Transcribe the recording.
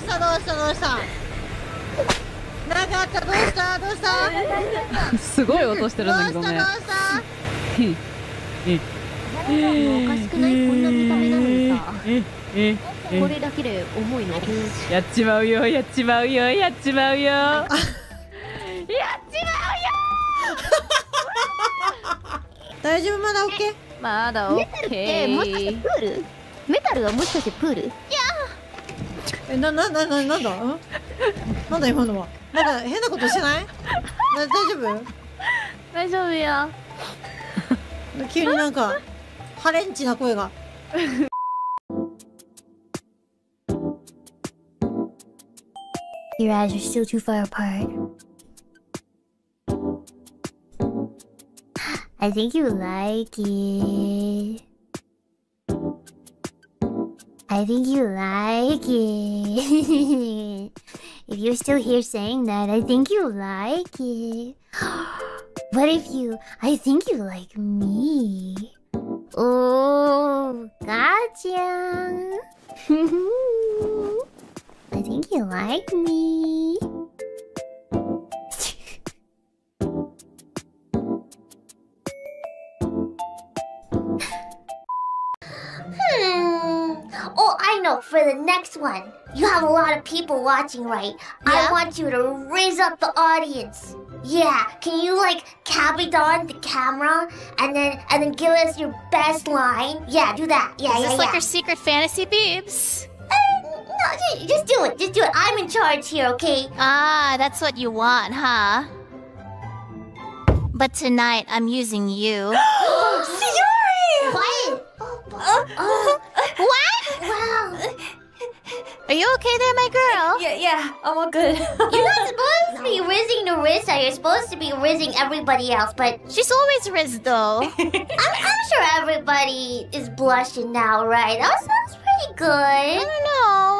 したどうしたどうした？なんかあった？どうした？どうした？すごい音してるどうした？どうのにごめんしたおかしくない？こんな見た目なのにさ。えええこれだけで重いのやっちまうよやっちまうよやっちまうよ。やっちまうよ。大丈夫？まだ OK? まだオッケえもしかしてープール？メタルはもしかしてプール？えなななななんだ？ん？なんだ今のは？なんか変なことしてない？な大丈大丈夫よ。夫急になんかハレンチな声が。Your eyes are still too far apart. I think you like it. I think you like it. if you're still here saying that, I think you like it. what if you. I think you like me. Oh, gotcha. I think you like me. I know. For the next one, you have a lot of people watching, right? Yeah. I want you to raise up the audience. Yeah. Can you like carry on the camera and then and then give us your best line? Yeah, do that. Yeah, Is yeah, this like yeah. your secret fantasy beeps? Uh, no, ju- just do it. Just do it. I'm in charge here, okay? Ah, that's what you want, huh? But tonight I'm using you. Are you okay there, my girl? Yeah, yeah, I'm all good. You're not supposed to be rizzing Nerissa. You're supposed to be rizzing everybody else, but She's always Riz though. I'm, I'm sure everybody is blushing now, right? That sounds pretty good. I don't know.